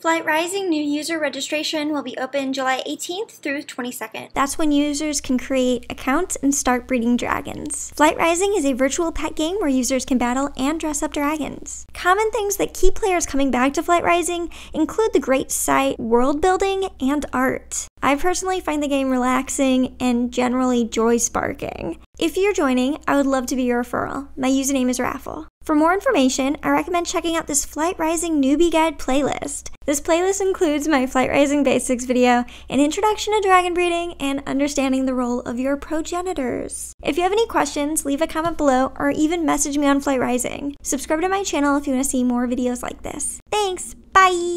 Flight Rising new user registration will be open July 18th through 22nd. That's when users can create accounts and start breeding dragons. Flight Rising is a virtual pet game where users can battle and dress up dragons. Common things that keep players coming back to Flight Rising include the great site, world building, and art. I personally find the game relaxing and generally joy sparking. If you're joining, I would love to be your referral. My username is Raffle. For more information, I recommend checking out this Flight Rising newbie guide playlist. This playlist includes my Flight Rising basics video, an introduction to dragon breeding, and understanding the role of your progenitors. If you have any questions, leave a comment below or even message me on Flight Rising. Subscribe to my channel if you want to see more videos like this. Thanks, bye!